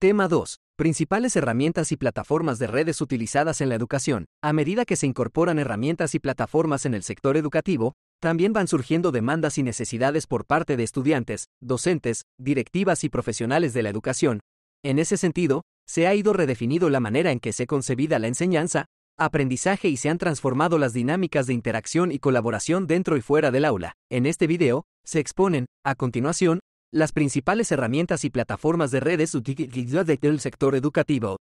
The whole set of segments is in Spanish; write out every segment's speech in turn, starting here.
Tema 2. Principales herramientas y plataformas de redes utilizadas en la educación. A medida que se incorporan herramientas y plataformas en el sector educativo, también van surgiendo demandas y necesidades por parte de estudiantes, docentes, directivas y profesionales de la educación. En ese sentido, se ha ido redefinido la manera en que se concebida la enseñanza, aprendizaje y se han transformado las dinámicas de interacción y colaboración dentro y fuera del aula. En este video, se exponen, a continuación, las principales herramientas y plataformas de redes utilizadas del sector educativo.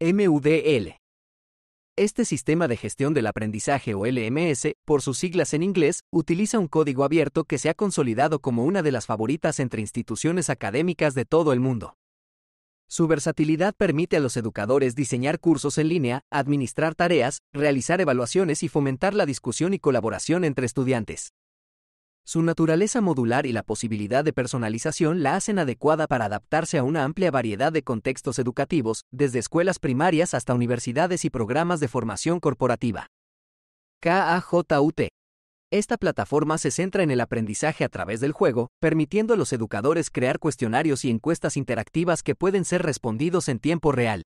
MUDL. Este sistema de gestión del aprendizaje o LMS, por sus siglas en inglés, utiliza un código abierto que se ha consolidado como una de las favoritas entre instituciones académicas de todo el mundo. Su versatilidad permite a los educadores diseñar cursos en línea, administrar tareas, realizar evaluaciones y fomentar la discusión y colaboración entre estudiantes. Su naturaleza modular y la posibilidad de personalización la hacen adecuada para adaptarse a una amplia variedad de contextos educativos, desde escuelas primarias hasta universidades y programas de formación corporativa. KAJUT. Esta plataforma se centra en el aprendizaje a través del juego, permitiendo a los educadores crear cuestionarios y encuestas interactivas que pueden ser respondidos en tiempo real.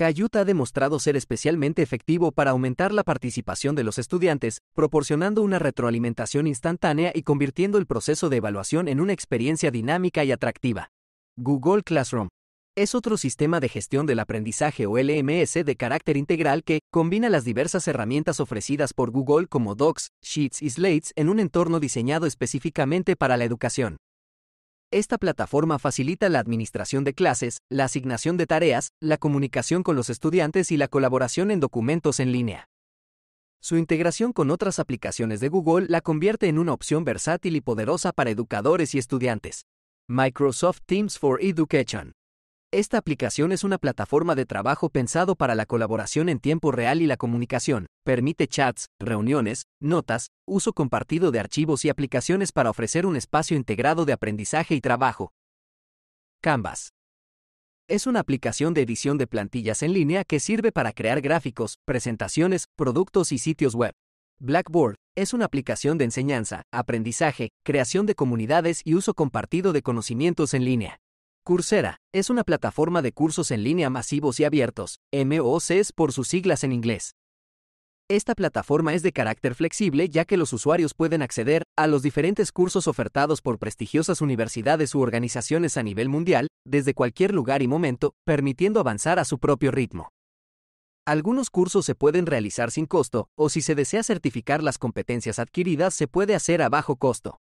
Kahoot ha demostrado ser especialmente efectivo para aumentar la participación de los estudiantes, proporcionando una retroalimentación instantánea y convirtiendo el proceso de evaluación en una experiencia dinámica y atractiva. Google Classroom es otro sistema de gestión del aprendizaje o LMS de carácter integral que combina las diversas herramientas ofrecidas por Google como Docs, Sheets y Slates en un entorno diseñado específicamente para la educación. Esta plataforma facilita la administración de clases, la asignación de tareas, la comunicación con los estudiantes y la colaboración en documentos en línea. Su integración con otras aplicaciones de Google la convierte en una opción versátil y poderosa para educadores y estudiantes. Microsoft Teams for Education esta aplicación es una plataforma de trabajo pensado para la colaboración en tiempo real y la comunicación. Permite chats, reuniones, notas, uso compartido de archivos y aplicaciones para ofrecer un espacio integrado de aprendizaje y trabajo. Canvas. Es una aplicación de edición de plantillas en línea que sirve para crear gráficos, presentaciones, productos y sitios web. Blackboard es una aplicación de enseñanza, aprendizaje, creación de comunidades y uso compartido de conocimientos en línea. Coursera es una plataforma de cursos en línea masivos y abiertos, MOOCs por sus siglas en inglés. Esta plataforma es de carácter flexible ya que los usuarios pueden acceder a los diferentes cursos ofertados por prestigiosas universidades u organizaciones a nivel mundial, desde cualquier lugar y momento, permitiendo avanzar a su propio ritmo. Algunos cursos se pueden realizar sin costo, o si se desea certificar las competencias adquiridas se puede hacer a bajo costo.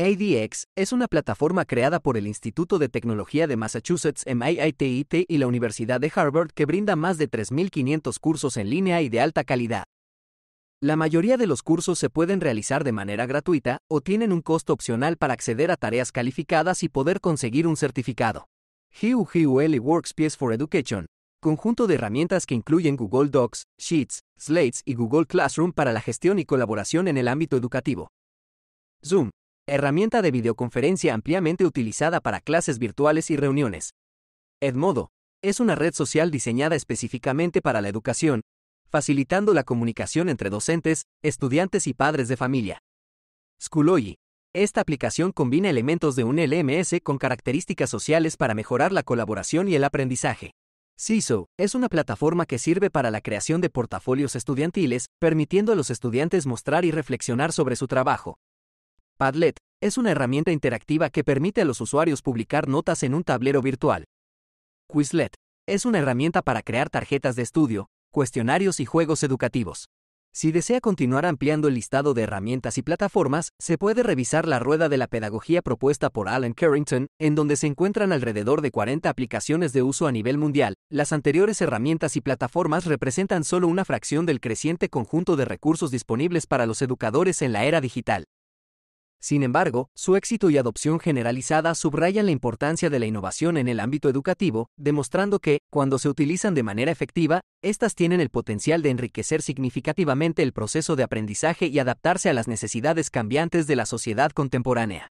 ADX es una plataforma creada por el Instituto de Tecnología de Massachusetts MIT y la Universidad de Harvard que brinda más de 3.500 cursos en línea y de alta calidad. La mayoría de los cursos se pueden realizar de manera gratuita o tienen un costo opcional para acceder a tareas calificadas y poder conseguir un certificado. GUGUL Workspace for Education, conjunto de herramientas que incluyen Google Docs, Sheets, Slates y Google Classroom para la gestión y colaboración en el ámbito educativo. Zoom, herramienta de videoconferencia ampliamente utilizada para clases virtuales y reuniones. Edmodo es una red social diseñada específicamente para la educación, facilitando la comunicación entre docentes, estudiantes y padres de familia. Schoology. Esta aplicación combina elementos de un LMS con características sociales para mejorar la colaboración y el aprendizaje. CISO es una plataforma que sirve para la creación de portafolios estudiantiles, permitiendo a los estudiantes mostrar y reflexionar sobre su trabajo. Padlet es una herramienta interactiva que permite a los usuarios publicar notas en un tablero virtual. Quizlet es una herramienta para crear tarjetas de estudio, cuestionarios y juegos educativos. Si desea continuar ampliando el listado de herramientas y plataformas, se puede revisar la rueda de la pedagogía propuesta por Alan Carrington, en donde se encuentran alrededor de 40 aplicaciones de uso a nivel mundial. Las anteriores herramientas y plataformas representan solo una fracción del creciente conjunto de recursos disponibles para los educadores en la era digital. Sin embargo, su éxito y adopción generalizada subrayan la importancia de la innovación en el ámbito educativo, demostrando que, cuando se utilizan de manera efectiva, éstas tienen el potencial de enriquecer significativamente el proceso de aprendizaje y adaptarse a las necesidades cambiantes de la sociedad contemporánea.